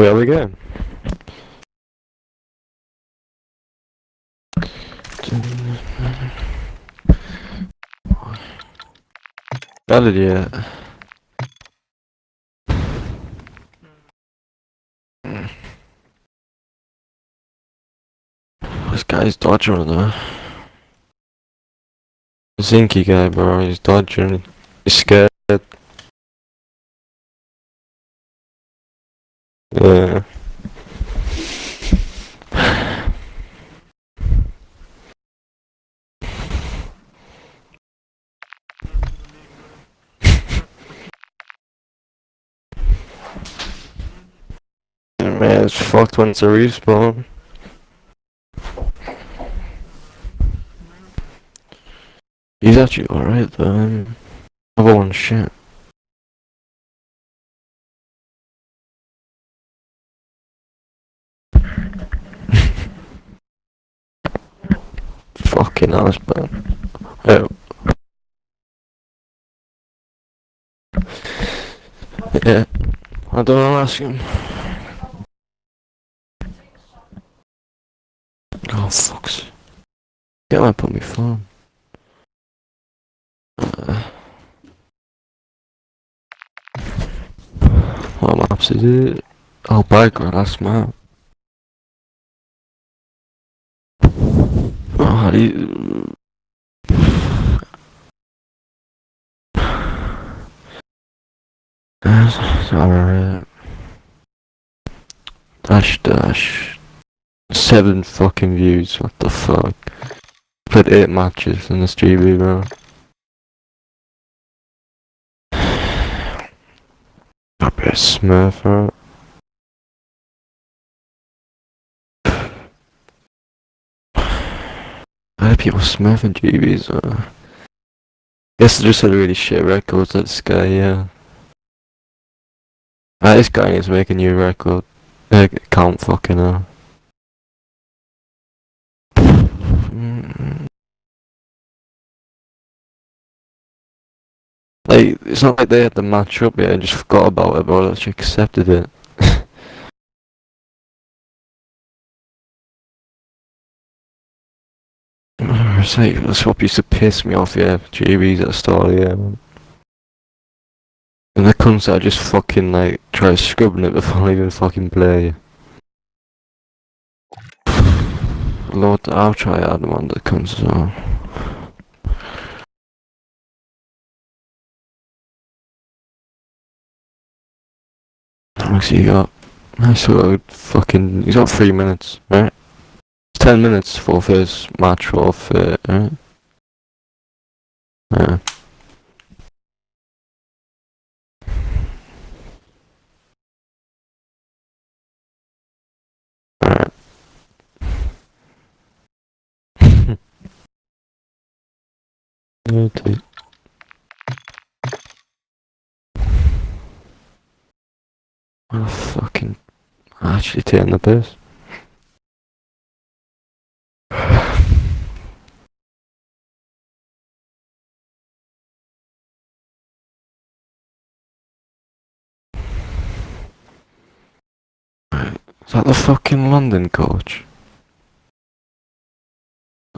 Where we go? Got it yet? This guy's dodging though. Zinky guy, bro. He's dodging. He's scared. Yeah. Man, it's fucked when it's a respawn. He's actually alright though. Another one shit. Fucking ass, man. Oh. Yeah. I don't know, ask him. Oh, fucks. Get my put me phone. Uh, what maps is it? Oh, Bagger, that's map. Alright. Dash dash. Seven fucking views, what the fuck? Played eight matches in this GB, bro. Be smurf, do people smurfing GBs, uh? Guess I just had really shit records at this guy, yeah. Ah, this guy needs to make a new record. Uh, can't fucking. Mm. Like, it's not like they had the match up yet and just forgot about it, but I actually accepted it. It's like, that's what used to piss me off, yeah, GBs at the start, yeah. And the cunts that just fucking like try scrubbing it before I even fucking play. Lord, I'll try add one that comes as well. Much he got? I saw fucking. He's got three minutes, right? 10 minutes for first match of uh, uh, Okay. What fucking... Actually taking the piss. The fucking London coach?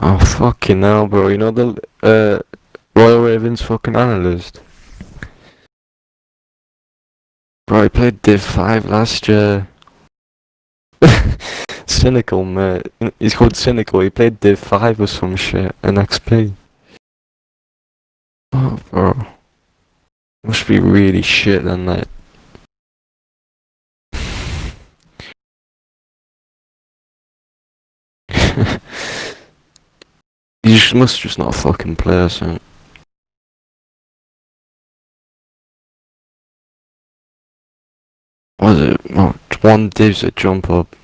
Oh fucking hell, bro! You know the uh, Royal Ravens fucking analyst. Bro, he played Div Five last year. Cynical, man. He's called Cynical. He played Div 5 or some shit in XP. Oh, bro. Must be really shit then, like. You just must just not fucking play or something. What is it? Oh, one div's a jump up.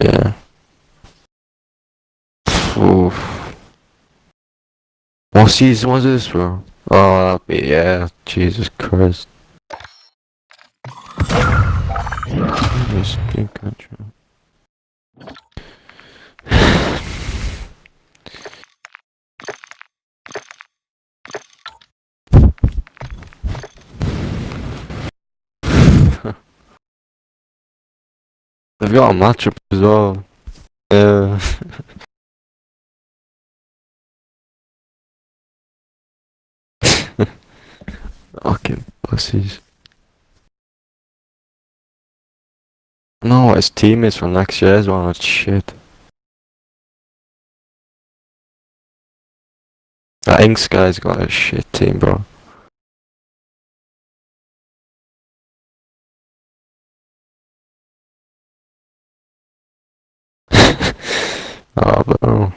Yeah. Oof. What season was this, bro? Oh, yeah, Jesus Christ. Yes, game control. They've got a matchup as well. Yeah. Fucking pussies. His teammates from next year as well, shit. That Inks guy's got a shit team, bro. oh, bro.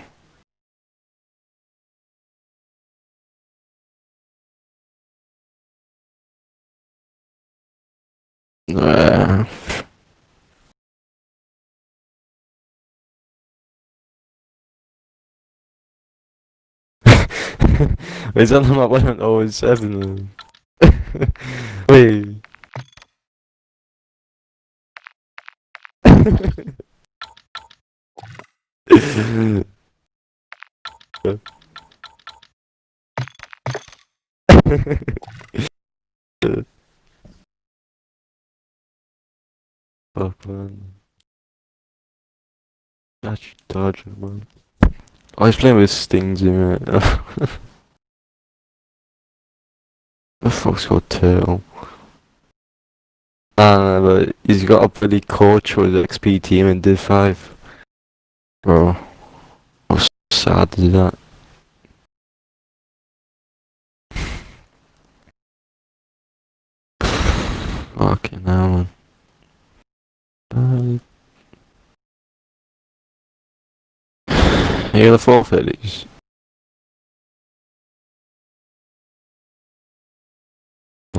Uh, On my 107. Wait. Man. Man. Oh, he's playing with Stings in. The fox called Turtle? Uh, but he's got a bloody coach with the XP team in Div 5. Bro, I was sad to do that. Fucking hell, man. Bye. Here are the 430s.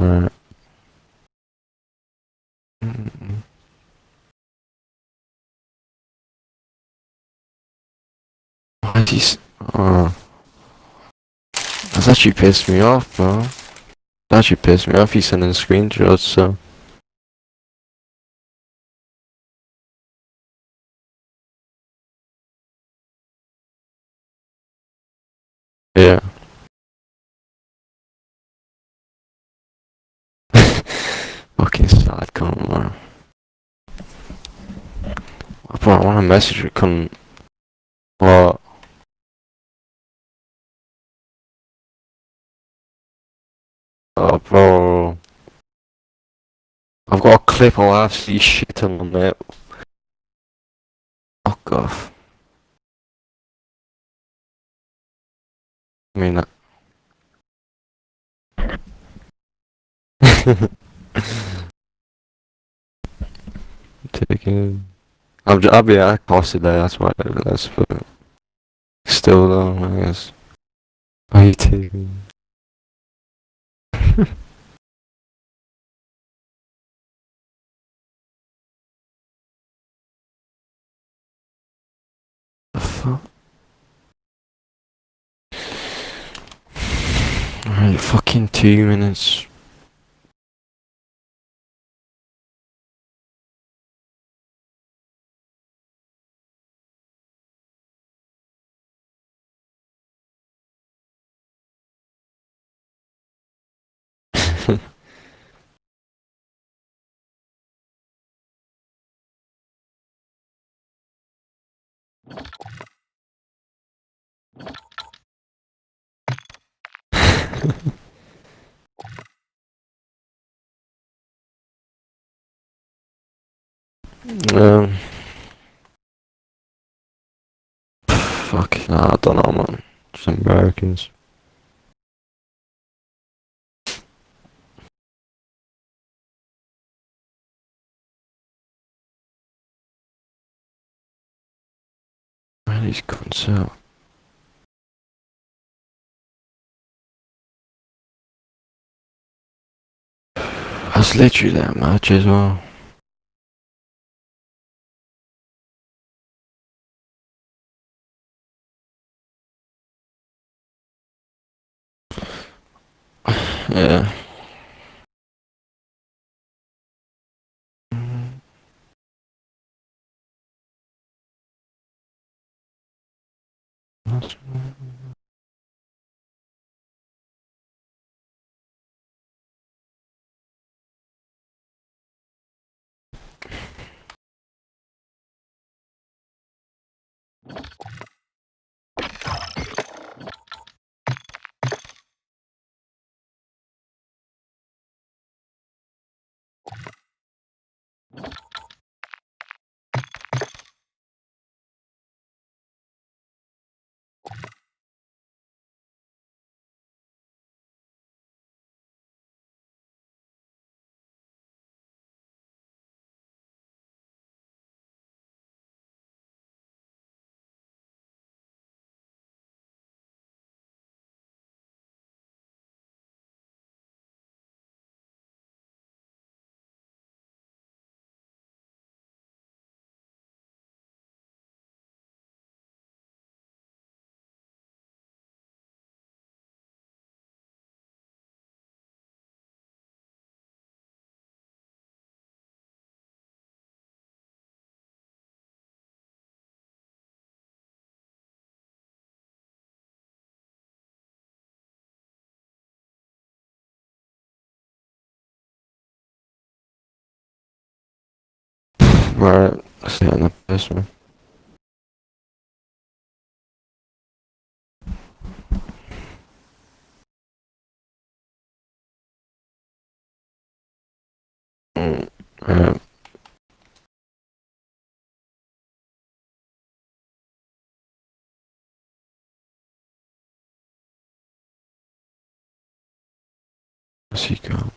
Right. Mm. Why is he s- Oh. That's actually pissed me off, bro. That actually pissed me off. He's sending screenshots, so. Yeah. Fucking sad, come on. Bro, I want to message come. What? Oh, bro. I've got a clip of absolutely shit on them, mate. Fuck off. I mean that. Taking. I'm just, I'll be yeah, I costed that. That's why. that's for still though, I guess. Are you taking? Alright, fucking two minutes. Um. Fuck, nah, I don't know, man. Just Americans. Out. That's literally that much as well. Right, let's get on the one. Where's he gone?